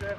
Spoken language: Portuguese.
Master.